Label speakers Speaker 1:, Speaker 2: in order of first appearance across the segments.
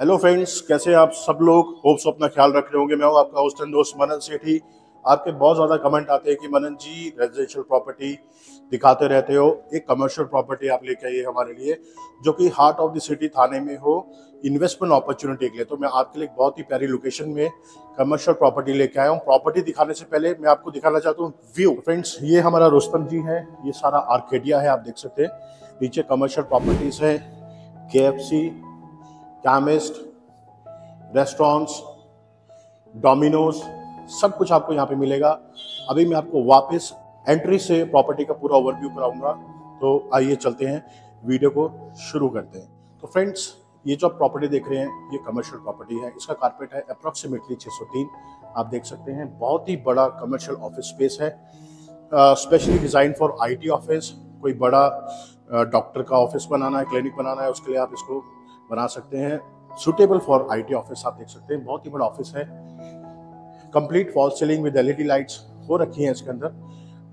Speaker 1: Hello friends कैसे आप सब लोग? होप्स अपना ख्याल रख रहे होंगे। मैं हूँ आपका होस्ट एंड दोस्त मनन सेठी। आपके बहुत ज़्यादा कमेंट आते हैं कि मनन जी रेजिडेंशियल प्रॉपर्टी दिखाते रहते हो। एक कमर्शियल प्रॉपर्टी आप लेके आइए हमारे लिए, जो कि heart of the city Thane में हो इन्वेस्टमेंट अपॉर्चुनिटी के लिए। तो मैं आपके लिए बहुत ही प्यारी लोकेशन में कमर्शियल प्रॉपर्टी लेके आया हूँ। प्रॉपर्टी दिखाने से पहले मैं आपको दिखाना चाहता हूँ व्यू फ्रेंड्स ये हमारा रुस्तम जी है। ये सारा आर्केडिया है, आप देख सकते हैं। नीचे कमर्शियल प्रॉपर्टीज़ है। के कैमिस्ट रेस्टोरेंट्स डोमिनोज सब कुछ आपको यहाँ पे मिलेगा। अभी मैं आपको वापस एंट्री से प्रॉपर्टी का पूरा ओवरव्यू कराऊँगा। तो आइए चलते हैं। वीडियो को शुरू करते हैं। तो फ्रेंड्स ये जो आप प्रॉपर्टी देख रहे हैं, ये कमर्शियल प्रॉपर्टी है। इसका कारपेट है अप्रॉक्सीमेटली 603 आप देख सकते हैं, बहुत ही बड़ा कमर्शियल ऑफ़िस स्पेस है। Specially designed for IT office कोई बड़ा डॉक्टर का ऑफ़िस बनाना है क्लिनिक बनाना है, उसके लिए आप इसको बना सकते हैं। सुटेबल फॉर आईटी ऑफ़िस आप देख सकते हैं। बहुत ही बड़ा ऑफ़िस है। Complete false ceiling with LED lights हो रखी हैं इसके अंदर।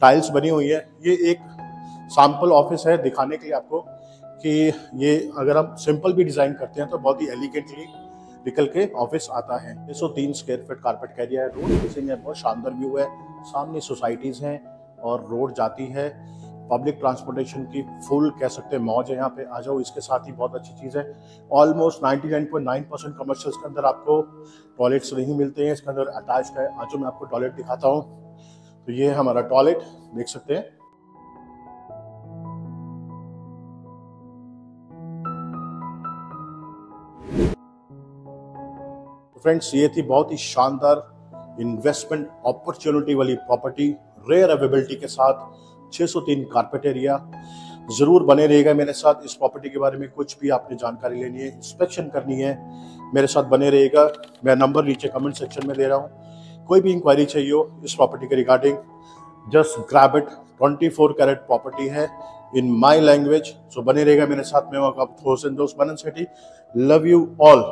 Speaker 1: टाइल्स बनी हुई है। ये एक सैंपल ऑफ़िस है दिखाने के लिए आपको कि ये अगर हम सिंपल भी डिज़ाइन करते हैं तो बहुत ही एलिगेंटली निकल के ऑफ़िस आता है। एक सौ तीन स्क्वायर फीट कारपेट कैरिया है। रोड फेसिंग है। बहुत शानदार व्यू है। सामने सोसाइटीज़ हैं और रोड जाती है। पब्लिक ट्रांसपोर्टेशन की फुल कह सकते हैं, मौज है यहाँ पे, आ जाओ, इसके साथ ही बहुत अच्छी चीज़ है। ऑलमोस्ट 99.9 परसेंट कमर्शियल्स के अंदर आपको टॉयलेट्स नहीं मिलते हैं, इसके अंदर अटैच है। आज मैं आपको टॉयलेट दिखाता हूँ तो ये है हमारा टॉयलेट देख सकते हैं। फ्रेंड्स ये थी बहुत ही शानदार इन्वेस्टमेंट अपॉर्चुनिटी वाली प्रॉपर्टी रेयर अवेबिलिटी के साथ। 603 कारपेट एरिया ज़रूर बने रहेगा मेरे साथ। इस प्रॉपर्टी के बारे में कुछ भी आपने जानकारी लेनी है इंस्पेक्शन करनी है, मेरे साथ बने रहेगा। मैं नंबर नीचे कमेंट सेक्शन में दे रहा हूँ। कोई भी इंक्वायरी चाहिए हो इस प्रॉपर्टी के regarding just grab it 24 carat property है इन माई लैंग्वेज सो बने रहेगा मेरे साथ। में होगा दोस्त बनन सेठी। Love you all